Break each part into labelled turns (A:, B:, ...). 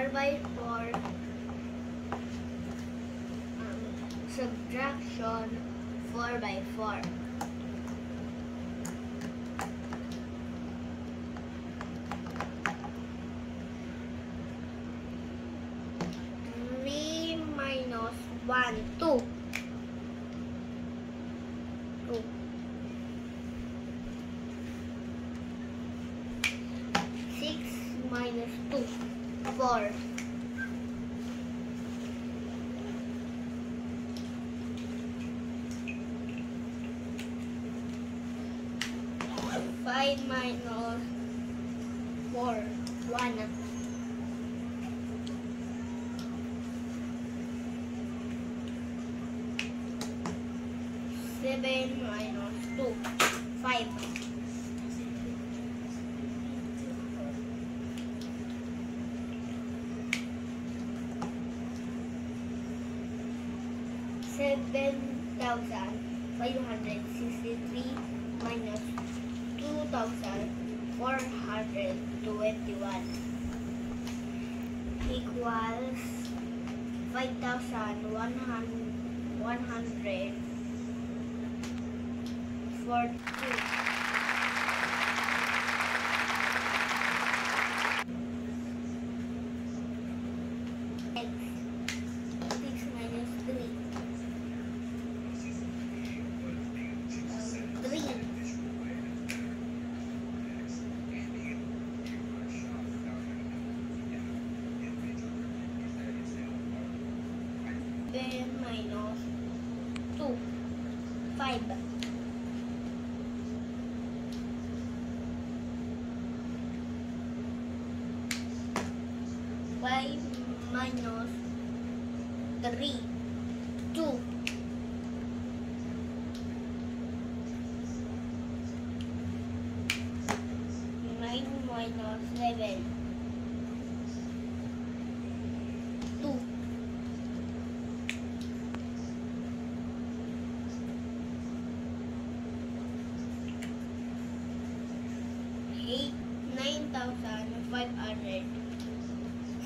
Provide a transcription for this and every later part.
A: 4 by 4 um, subtraction 4 by 4 3 minus 1 2 2 6 minus 2 4 5 minus 4 1 7 minus 2 5 seven thousand five hundred sixty-three minus two thousand four hundred twenty-one equals five thousand one hundred one hundred forty-two. X six minus three. Three. Then minus two. Five. Five minus three. Two. Nine minus seven.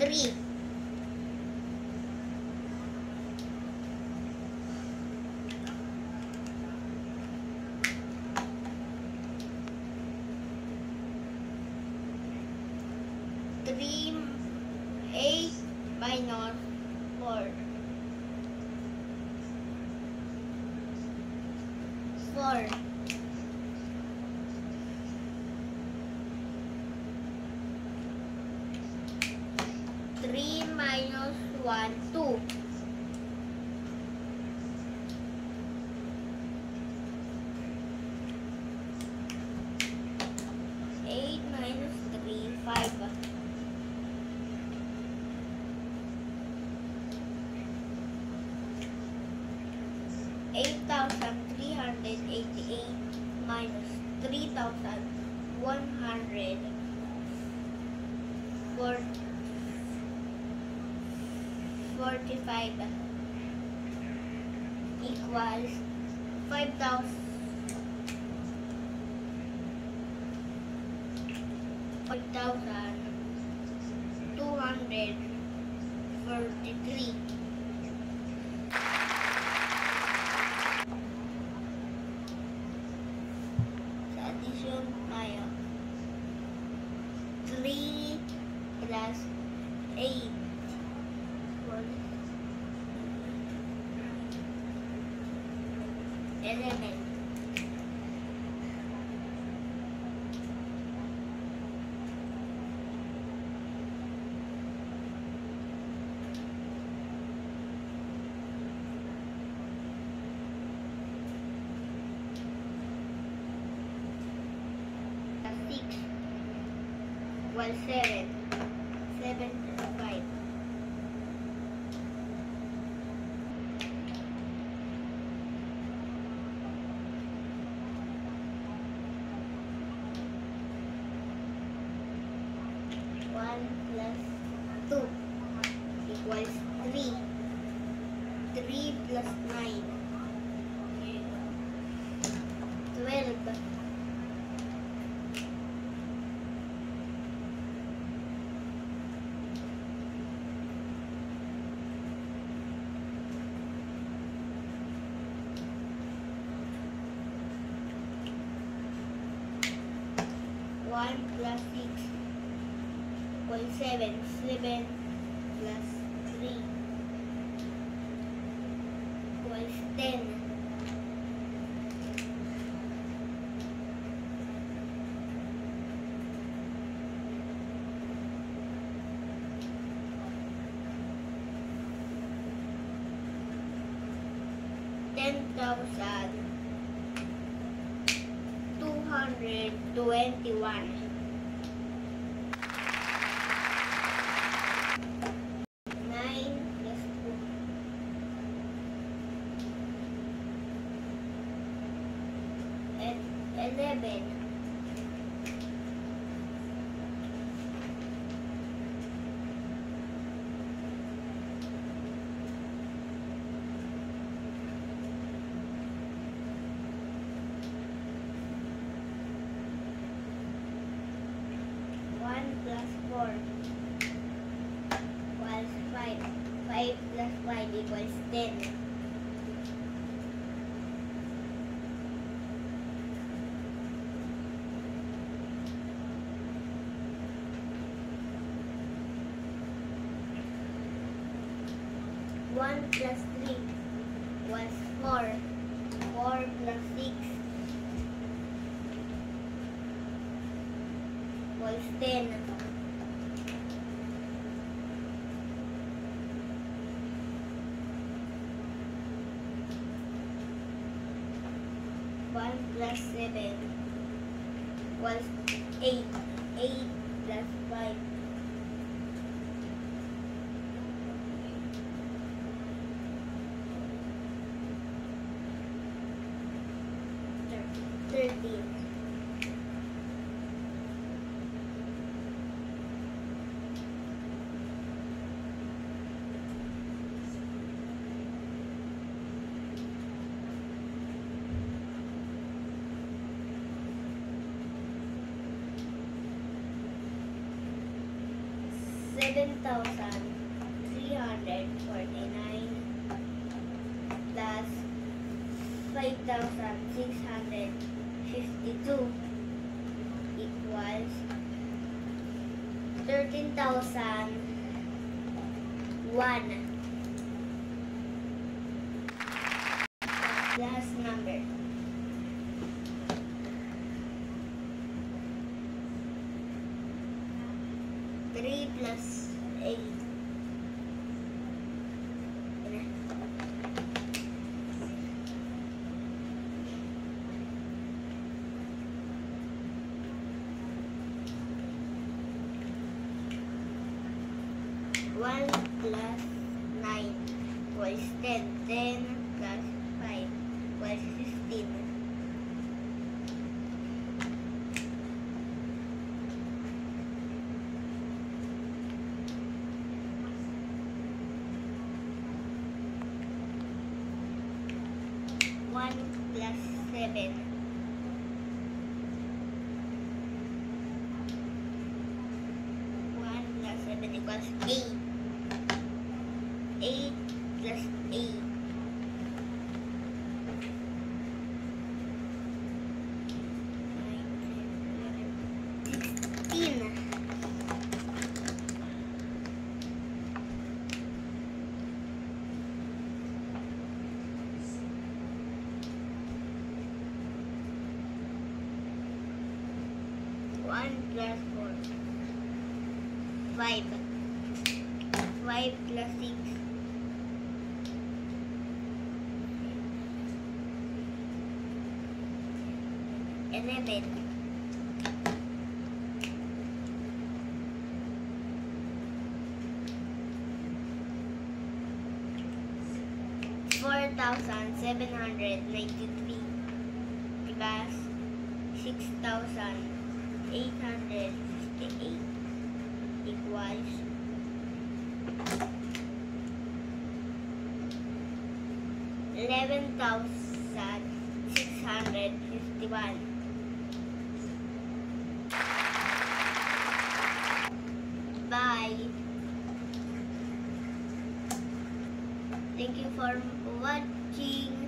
A: Three. Three. Eight minus four. Four. Three minus one, 45 equals 5,000. Five thousand Six. Equals equals 7. 7 plus 5. One plus two equals three. Three plus nine. Twelve. One plus six equals seven. Seven plus three equals ten. Ten thousand two hundred twenty-one. 对。1 plus 3 was 4. 4 plus 6 was 10. One plus seven was eight. Eight plus five 7,349 plus 5,652 equals 13,001 last number. Three plus eight. One plus nine was ten. Ten 1 plus 7. 5 plus 6. Eleven. Four thousand seven hundred ninety-three plus six thousand eight hundred fifty-eight equals eleven thousand six hundred fifty-one. Bye. Thank you for watching.